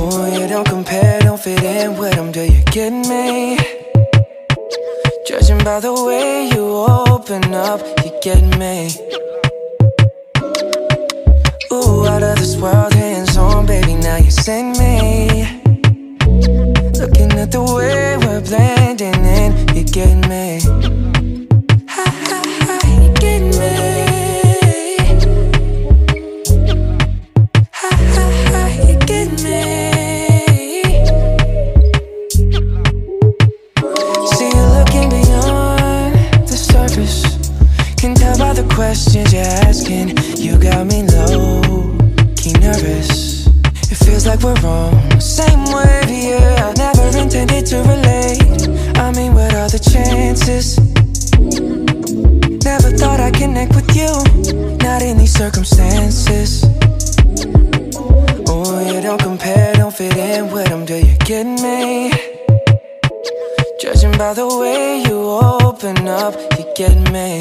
Oh, you don't compare, don't fit in with them, do you get me? Judging by the way you open up, you get me. Ooh, out of this world, hands on, baby, now you sing me. Looking at the way we're blending in, you get me. Questions you're asking. You got me low, key nervous. It feels like we're on the same wave, yeah. Never intended to relate. I mean, what are the chances? Never thought I'd connect with you. Not in these circumstances. Judging by the way you open up, you get me.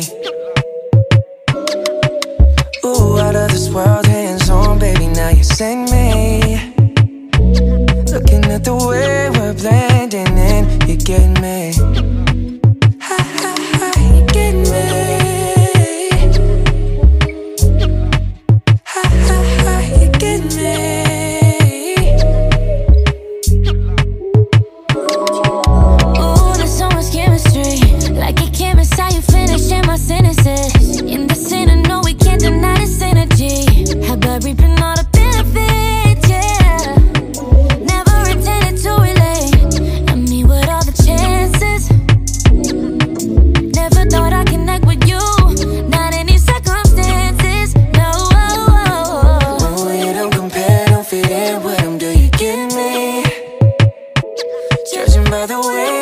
Ooh, out of this world, hands on, baby, now you send me. Looking at the way we're blending in, you get me. by the way.